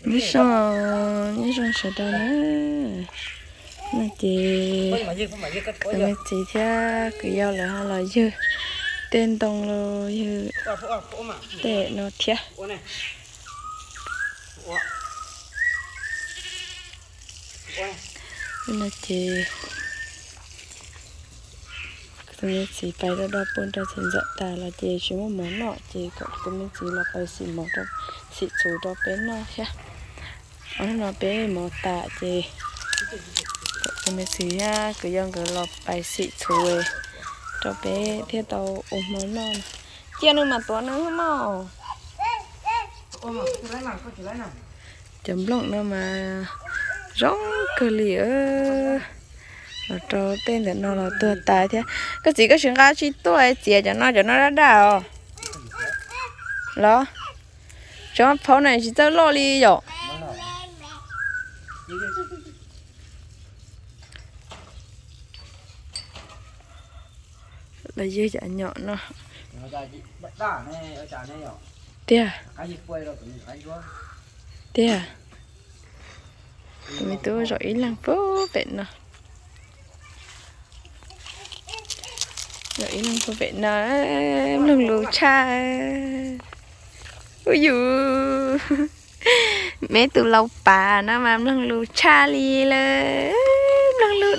như sao như sao sợ đâu nữa mà chị. Tụi mình chị theo cứ giao lại hay là dư. Tên đồng lo dư. Để nó theo nên là chị. Tụi mình chỉ phải ra đó bốn ra trên dạy ta là chị chỉ một món nọ chị có tụi mình chỉ là phải xì một đó xì chủ đó bên nọ nha ở nó bên một tạ chị. Tụi mình chỉ nha cứ dân cứ lọp xì chủ ấy. Cho bé theo tàu ôm món nọ chia nữa mà tuấn nữa không chấm lông nữa mà. Rong cơ lìa nó cho tên để nó là tua tài thế. Cái gì cái chuyện cá chi tuổi chị cho nó cho nó ra đào đó cho pháo này chỉ tao lo đi rồi là dư chả nhỏ nó tia tia tụi mình tôi rồi lăng phố bệnh nó rồi lăng phố bệnh nó em lưng lù cha. Ôi dụ mẹ từ lâu bà nó mà em lưng lù cha li lơ lưng lù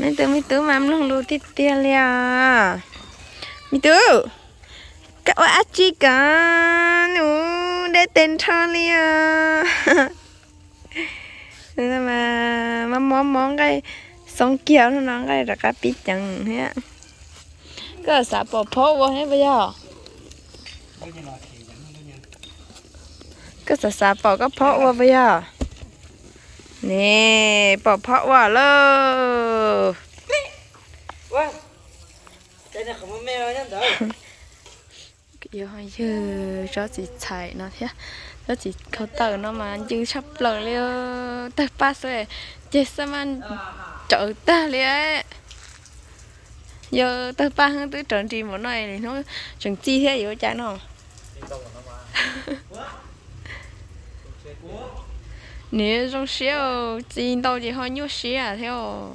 ม่ตื้อไม่ตื้อมัมลงดูที่เตียเลยอะมิตูก็ว่าอาจิกันหนูได้เต็นทอเลยอะแล้มามามองมองไกสองเกี่ยวน้องไกแต่ก็ปิดจังเฮ้ยก็สาปอพ่อว่าให้ไปย่อก็สาสาปอก็เพาะว่าไปย่อ xong kiểu nó nó cái là cái biết chẳng hết cái sao bỏ phô vào hết bây giờ cái sao sao bỏ cái phô vào bây giờ nè bỏ phô vào lơ giờ hơi giờ cho chị chạy nó thế. Cho chị khâu tờ nó mà dư sắp lờ liêu tờ ba rồi. Chết sao mà trợ ta liêu giờ tờ ba hơn tới trận trì một này thì nó chẳng chi thế vậy cha nó nếu trong xíu chỉ đâu thì họ nhớ xíu theo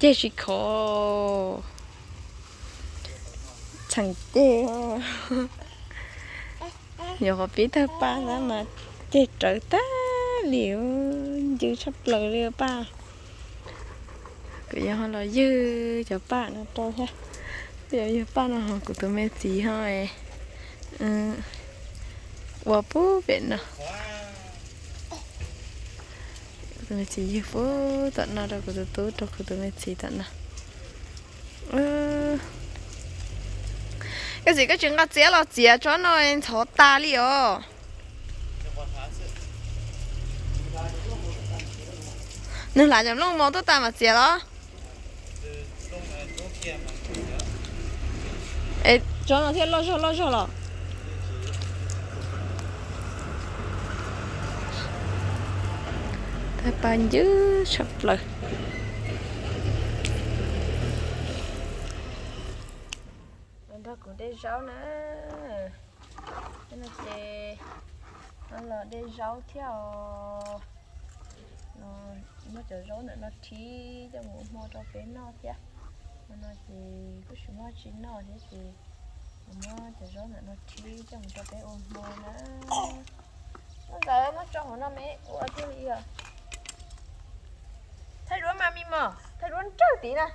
chết chỉ khó chẳng chê nhiều họ biết thơ ba đó mà chê trở ta liệu dư sắp lời liêu ba cứ giờ họ là dư cho ba nó trâu ha bây giờ ba nó họ của tụi mẹ chỉ thôi ừ và bố bên nào tụi mẹ chỉ dư bố tận nào đâu của tụi tôi đâu của tụi mẹ chỉ tận nào cái gì cái ờ. chuyện cái chế là chế cho nó thọ ta đi ồ nên là nhầm lúc mò tôi ta mà chế đó. Ê, cho nó thêm lo cho lo cho lo ta bàn dữ sập lời đó cũng để rau nữa. Cái là thì nó là để rau theo. Nó nó chờ rau nữa, nó thi cho ngủ mua cho bé nó thế nó thì cứ chỉ mua chín nó thế thì mà chờ rau nữa, nó thi cho ngủ cho bé ôm mua nữa. Nó giờ nó cho nó mẹ. Ủa thế gì à mà. Mi mờ thấy trâu tí nè.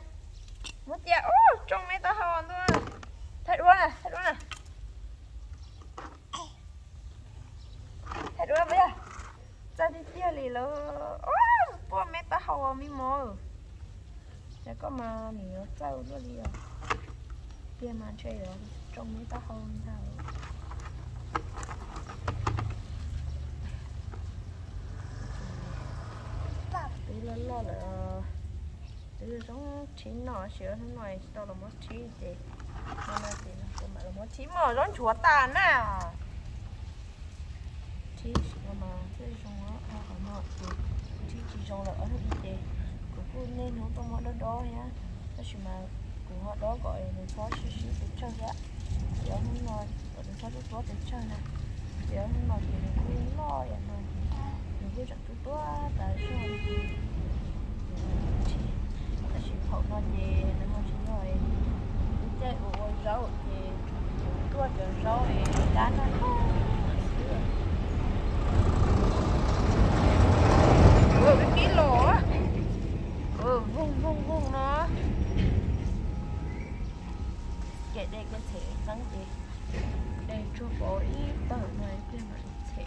Một dạ ô trong mấy tao hòn thôi thấy đuôi nè thấy đuôi nè. Thấy đuôi bây giờ, ra đi chia lì lơ. Ô, bố mấy tao hòn mi mò. Sẽ có mà mình nó trâu luôn đi à. rồi kia mà chơi rồi trong mấy tao hòn sao tí là lo là giống chín nọ sữa thế này tao là mất chín gì nên là thì nó mà là mất chín mà giống chúa ta nè chín sữa mà thế giống nó à hả mà thì chín chỉ giống là ở đây gì cũng cứ nên không tao mất đó đó nhá nó chỉ mà của họ đó gọi là phó sư sư để chơi á giờ hôm nay gọi là phó sư phó để chơi nè giờ nó thì nó cũng lo vậy mà nó cứ chẳng cứ tua tại sao chỉ nó gì nó mà chỉ nói chơi ủa rau thì tua chờ rau thì đá nó ừ cái ký lỗ á. Ừ vung vung vung nó. Cái đây cái thể thắng gì đây cho bỏ ít tờ này kia mà thể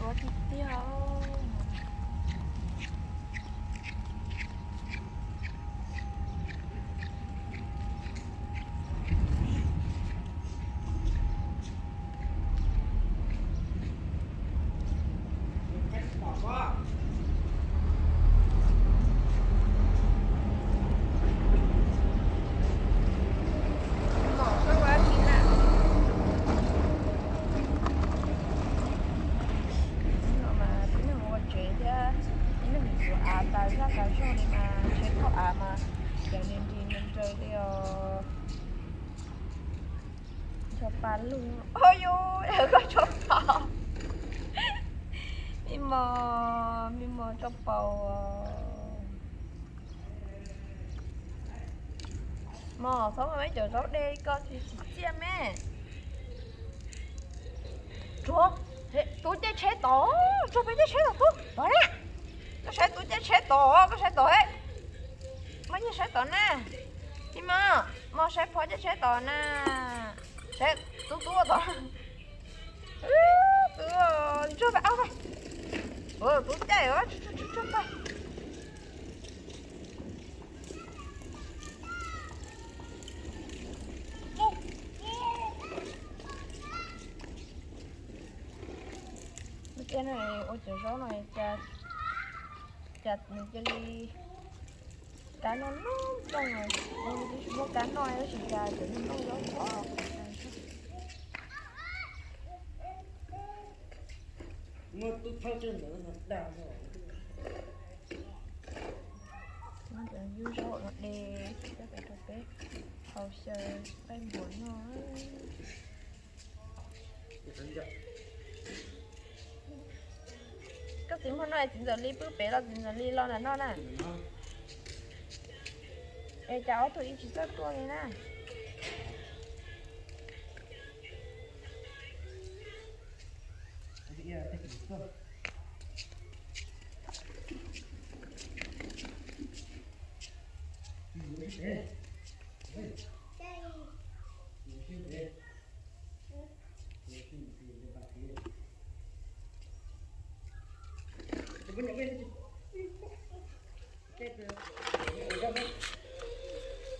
Ủa thì tiêu Bỏ sao quá kín ạ Nhưng mà cũng là một chuyện chứ Những cái mình vừa à tại sao tại sao đi mà Chuyện không à mà Cho nên thì mình chơi thì ờ Cho bán luôn. Ôi Đừng có cho bò Mi mò Mi mò cho bò ờ, Mò sống mà mấy chỗ rốt đây Con thì chỉ chia mẹ Chúa Thế, tôi chơi chế tổ Chúa phải chơi chế tổ tôi. Đó nè Có sẽ tôi chơi chế tổ Có sẽ tổ ấy. Mấy như chế tổ nè Đi mà Mà sẽ phó chơi chế tổ nè thế tôi tôi rồi Tôi chưa phải áo đây Ừ tôi chạy ở chưa chúa chúa cái này, ôi trời gió này chặt chặt mình cho đi cá nó nó trong rồi mình cái số cá nói nó chỉ chặt tự nó gió quá. ngồi tụt phao trên nữa đào rồi nó đã dữ dội nó đè các bạn cho bé hầu sờ bên buồn nó. Các tiếng hôm nay chính giờ ly bước bé là chính giờ ly lo là nó nè Ê cháu tụi chỉ rất tua này. nè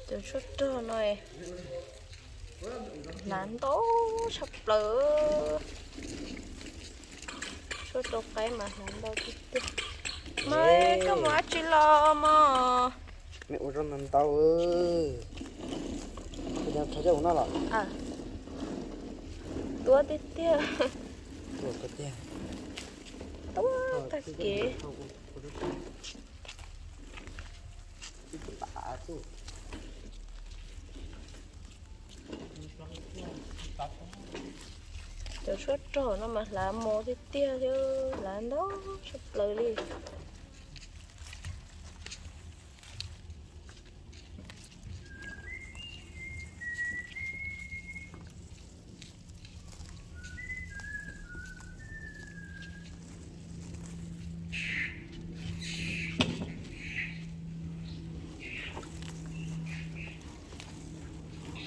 từ suốt trưa này. Nán tố sập lửa suốt trưa cái mà nán đâu chứ mấy cái mà chỉ lo mà. Mẹ ủa trong nằm tao ơi. Bây giờ thấy đâu nó là à. Tua tít tia ủa cái tiền tua ta kì từ suốt trò nó mà làm mồ tít tia chứ làm đó sập lửa đi.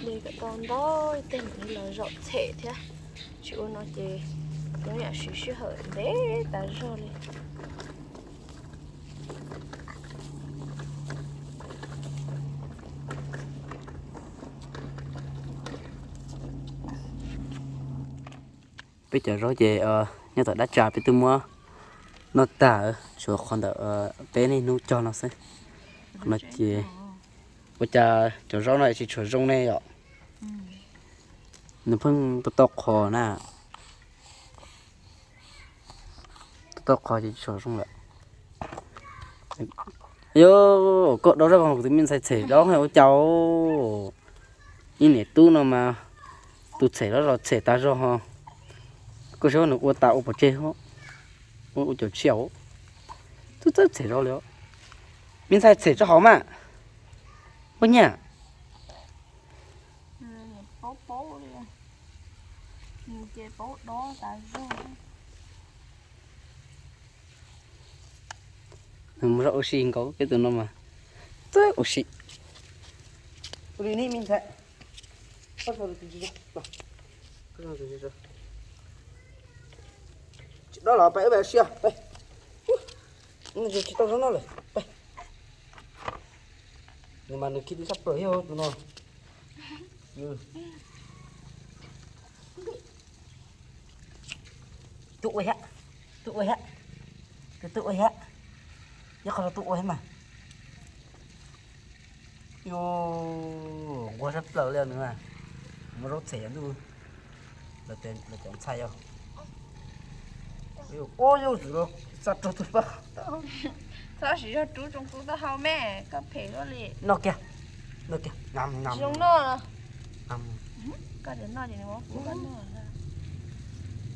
Đây cái con đó, tên là rộng thể thế à? Chịu nó chỉ nó nhà xíu xíu hở đấy ta rồi đi. Bây giờ rồi về ờ nhà tao đã trả với tôi mua. Nó tả chỗ con tao ờ bé này nó cho nó xem. Nó chỉ bây giờ chỗ rau này chỉ chỗ rong này ạ nó เพิ่งตกตกคอน่ะ tao khỏi chỉ cho xong lại yo cỡ đó ra còn tự mình sai chế đó hay có cháu in này tu nó mà tu chế đó rồi chế ta rồi ha có số nó qua tạo một chế ho ô ô chỗ chiều tu tu chế rồi liệu mình sai chế cho họ mà có nhà bố đó tại sao? Mình ra oxy có cái từ nó mà. Tới oxy. Đi ní mình sẽ bắt đầu từ gì? Đó bắt đầu từ gì đó đó là bé bé xia. Bé nó chỉ chỉ tao nó rồi bé nhưng mà nó khi đi sắp tới rồi tụi nó ừ tụi hả tụi hả cái tụi hả ya kalau tu oi mah yo gua sắp lỡ lên nữa mà. Mà rốt xẻ luôn. Là tên là chọn sai không? Yo ôi yo rồi sao cho tôi ba sao chỉ cho chú trong chú ta hao mẹ? Cà phê đó liền nó kìa nó kìa. Ngầm ngầm trong nó là ngầm có đến nó thì nó cũng có nó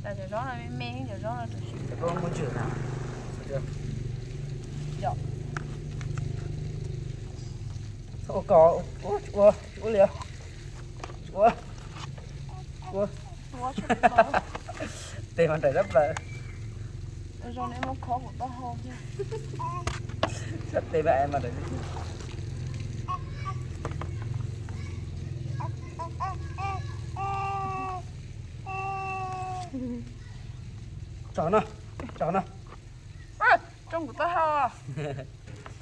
là điều đó là mê cái điều đó là được cái con muốn chửi nào? Được Dạ. Ô cỏ, ô chúa, chúa liều Chúa Chúa đó Tiền hoàn trời rất là rồi này nó khó một bao hôm chứ Sắp tiền mẹ em mà đấy Chó nó, chó nó à, trong của ta hao à?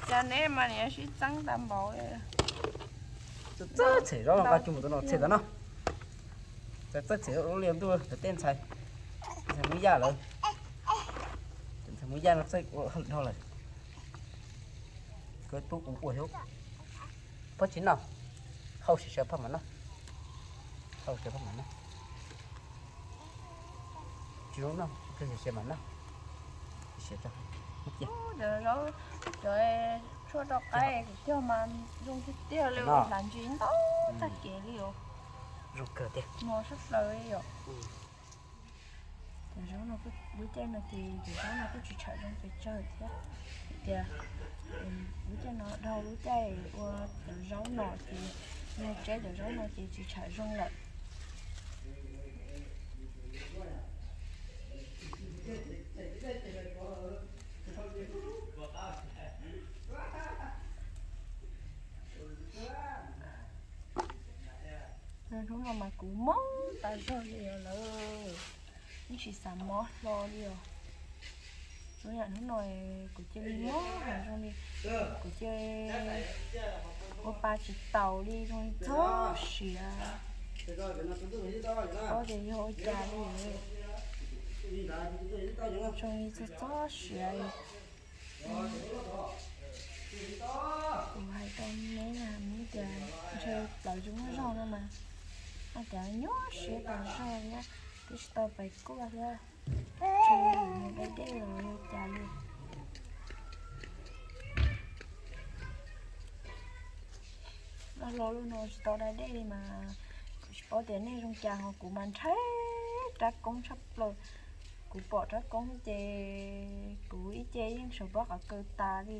Cha nè mà nè chỉ trắng đảm bảo rất thể rõ là ba chung một nó thể đó nó rất rất thể rõ liền tôi cái tên sai thằng mũi da rồi thằng mũi da nó sẽ hận thôi rồi cái tu cũng của hiếu. Bất chính nào. Không chỉ sợ phẩm nó. Không sợ phẩm nó. Chỉ đúng không xem mà nó sẽ cho mất chưa rồi rồi cho đó cái cho mà dùng cái tiêu liệu Đó. làm chuyện đó ta kể liệu rồi cờ tiền mua sắp lời rồi thì số nó cứ buổi trên này thì thì số nó cứ chỉ chạy trong cái chơi thế. Thì buổi trên nó đâu buổi trên qua rau nọ thì trái từ rau nọ thì chỉ chạy trong lại nên chúng nó mà cũng mó tại sao vậy là nó chỉ sắm mó lo đi rồi. Nhận nó nói của chơi mó rồi xong đi. của chơi ô ba chỉ tàu đi xong đi chó xỉa có thể vô cha đi xong đi cho chó xỉa đi cũng hay con mấy làm mấy trời chơi đợi chúng nó rau nữa mà à chả nhớ sẽ còn sao nhá cái tao phải cố gắng ra chơi một cái đấy rồi chả luôn nó lo luôn rồi tao đây đây mà bỏ tiền này trong chàng họ cũng mang thấy chắc cũng sắp rồi cũng bỏ ra công chê cũng ý chê những số bác ở cơ ta đi.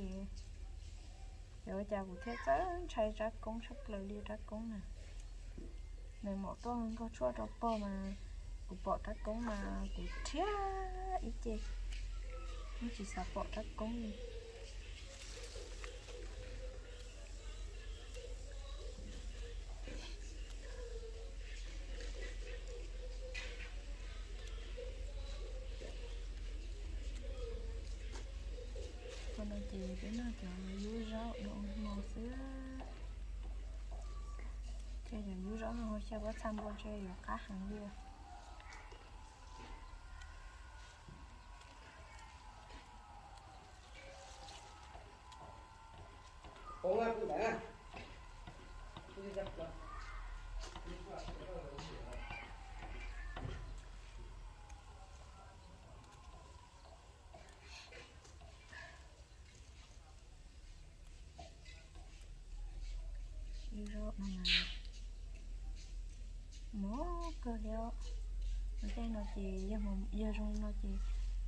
Rồi cha cũng thế giới chạy ra công sắp lời đi ra công nè. Này một tuần có chua đó bơ mà cũng bỏ ra công mà cũng thế ý chê. Nó chỉ sợ bỏ ra công đi con nó chỉ cái nó cho rau độ màu sữa chơi rồi dưới rau nó sẽ có tham quan chơi được cá hàng đi Ủa, các bạn nó chơi nó chỉ giờ mà giờ rung nó chỉ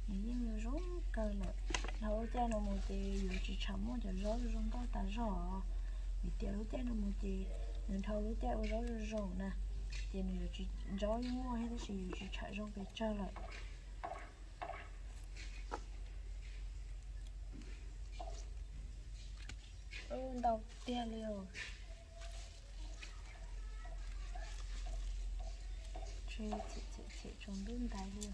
những người rung cơ là, lâu chơi nó một chỉ dù chỉ chấm một giờ rối rung có ta rõ. Vì tiêu lúc chơi nó một chỉ nên thâu lúc chơi rối rốt nè. Thì nó chỉ rối mua hay là chỉ chỉ chạy rung về chơi lại đầu tiên liều chơi chị chị chị trong đun tài liều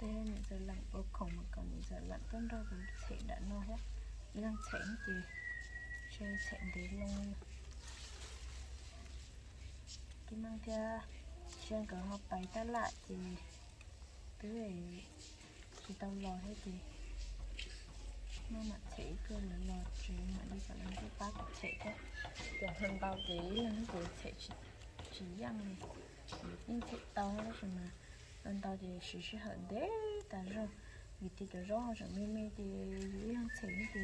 đây là những giờ lạnh bốc khổng mà còn những giờ lạnh tân đâu rồi thể đã no hết. Đang chén thì chơi chén để luôn cái mang theo chuyên cửa học bài ta lại thì cứ để thì tao lo hết thì nó mà chỉ cơ là lo chuyện mà đi vào lên cái bát của chị đó. Giờ hơn bao tí là nó chỉ chỉ chỉ ăn này nhưng chị tao nó là mà. Lần tao thì sự sự hận đấy tại rồi vì thì cái rõ rồi mê mê thì dưới ăn chỉ thì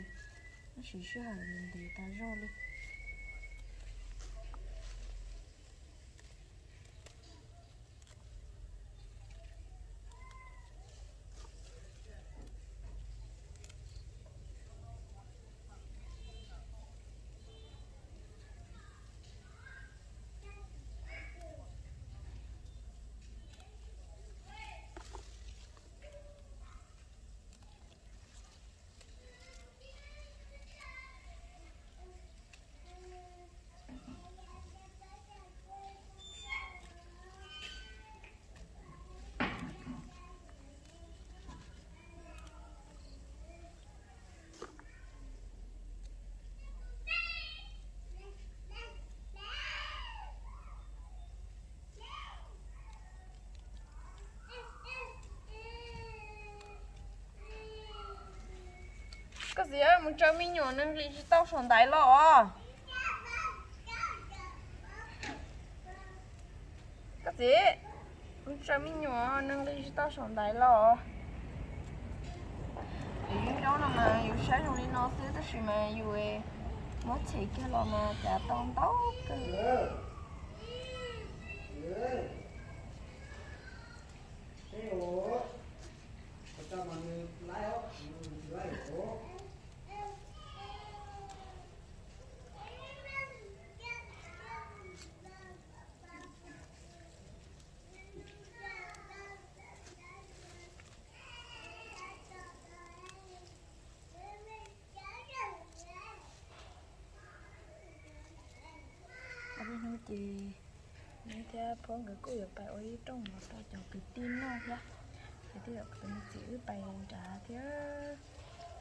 nó sự sự hận thì ta rồi đi. Gì á? Muốn cho mình nhỏ nên lý tao sống đáy lọ. Cái gì? Muốn cho mình nhỏ nên lý tao sống đáy lọ. Yếu đó là mà yếu sáng rồi đi nó xứ tất nhiên mà yếu ấy mất chỉ cái lọ mà chả tông tóc cái anh nói chị phố người cô được bài ôi trong một tao chọn cái tin nó nhá thì thì được cái chữ bài trả thế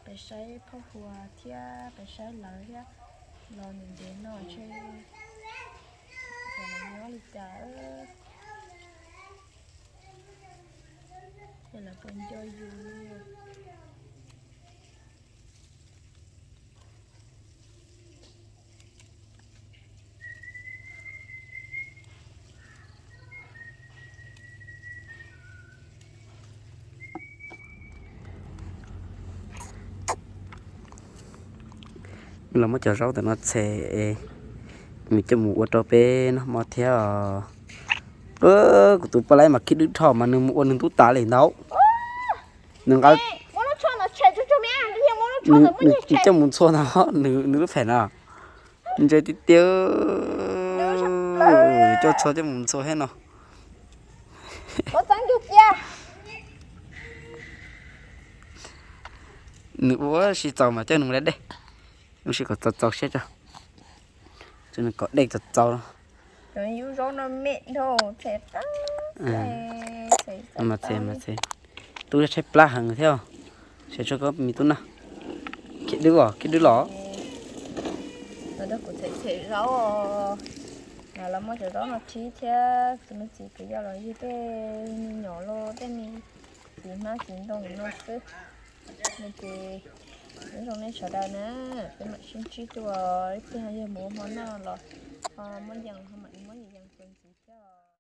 bài sai phong hòa thế bài sai lỡ thế lo nhìn đến nó chơi rồi nó nhớ lịch trả thì là con chơi vui là mất chờ rau thì nó sẽ mình cho ô tô bé nó mà theo ơ của tụi bà lấy mà khi đứa thọ mà nương mua nương tút tá lên đâu. Nương ăn nương cho muốn xô nó nương nương phải nào. Nương chơi tí tiêu. Cho xô cho muốn xô hết nó bố xí tàu mà cho nương lấy đây nó sẽ có tàu tàu xét cho cho nên có đây tàu tàu đó. Yếu rõ nó mệt thôi chết lắm mà thế mà thế tôi sẽ pla hàng theo sẽ cho có mì tôi nào cái đứa bỏ cái đứa lỏ. Nó đó cũng thể thể rau là là chỗ đó nó chỉ theo tụi nó chỉ cái giờ là như thế nhỏ lo thế này. Chỉ mà chỉ đông nó cứ nên những trong này sợ đau nè cái mặt xin chi tuổi cái hai giờ mua món nào là ờ, món dần không mạnh